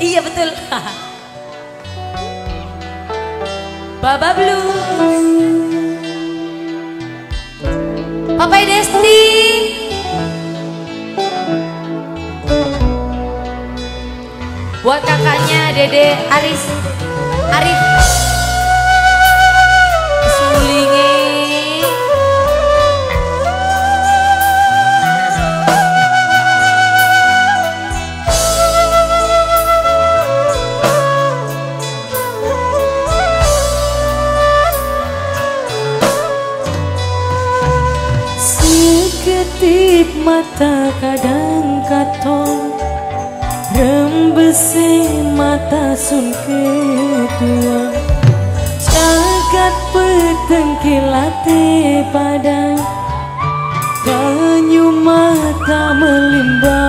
Iya betul. Baba Blues. Papa Desti. Buat kakaknya Dede Aris Arif. mata kadang katong Rembesi mata sun tua Jagat peteng kilate padang Kanyu mata melimbang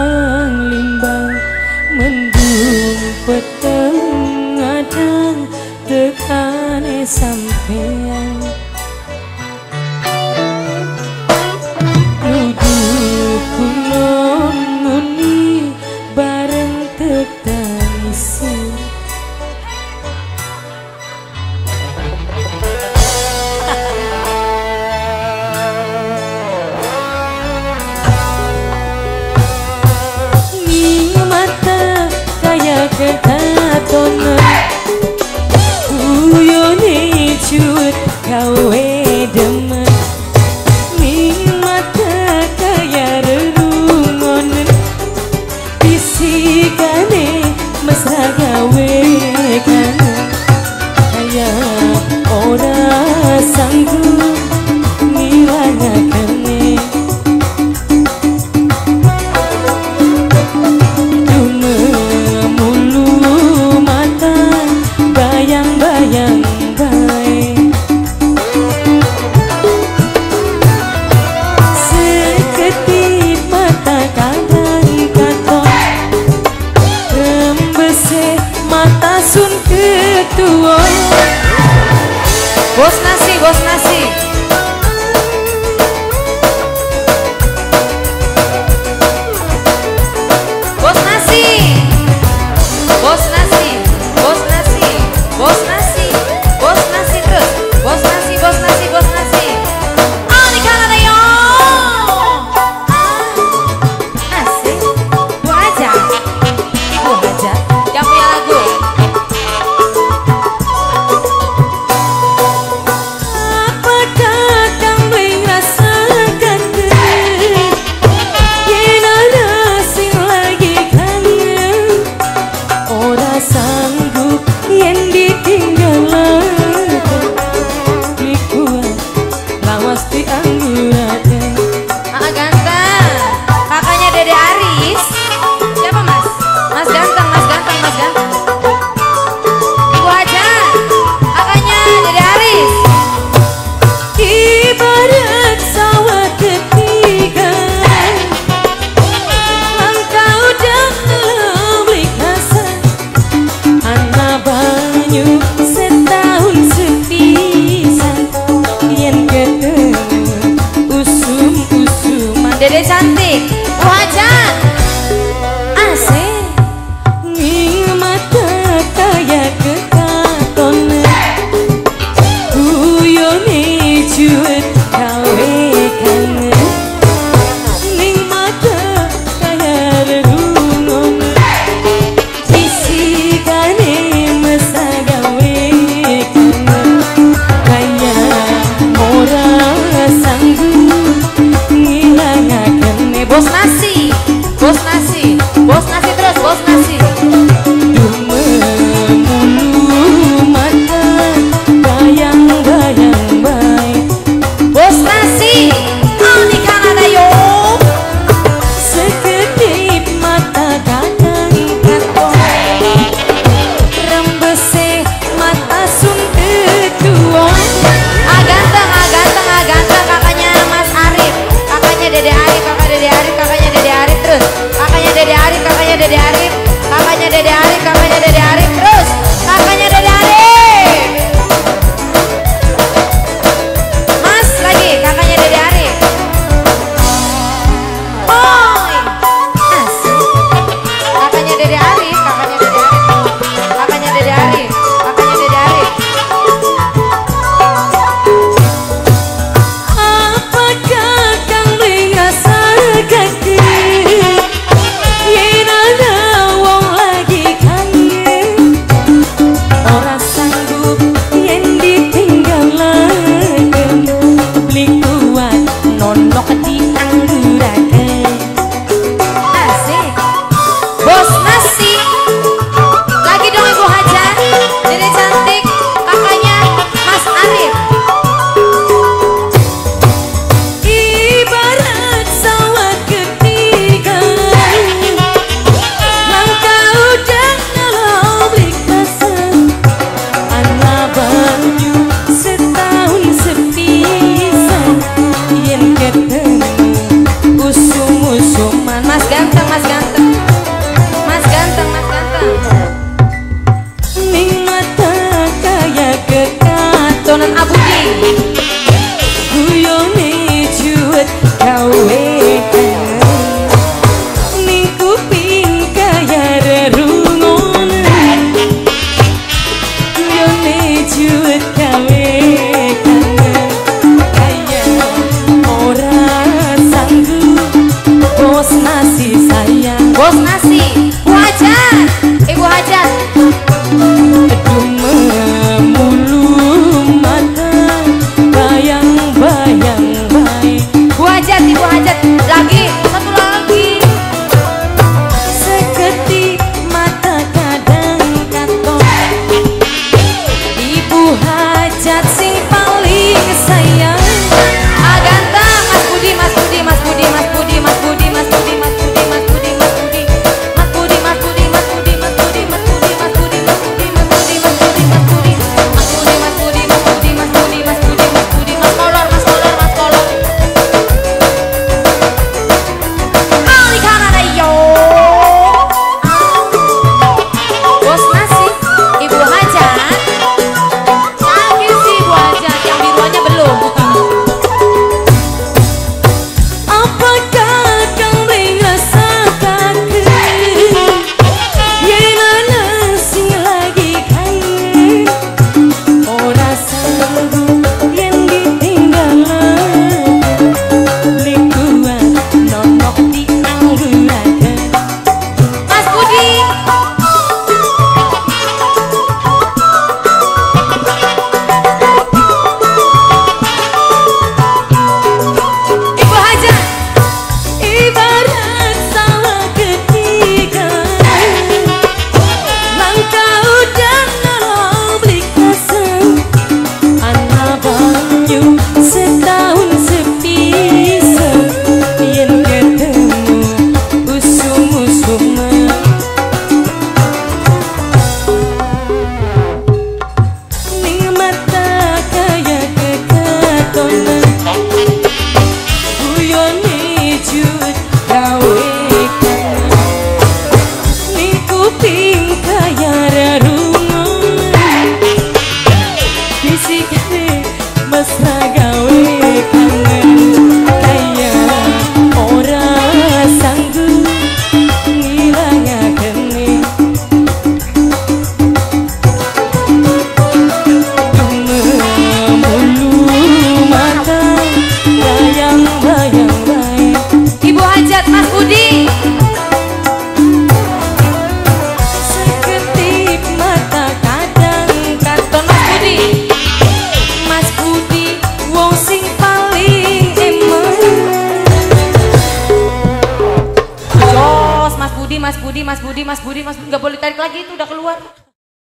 вкусно! Tonton Abu wajah Mas Budi, Mas Budi nggak boleh tarik lagi itu udah keluar.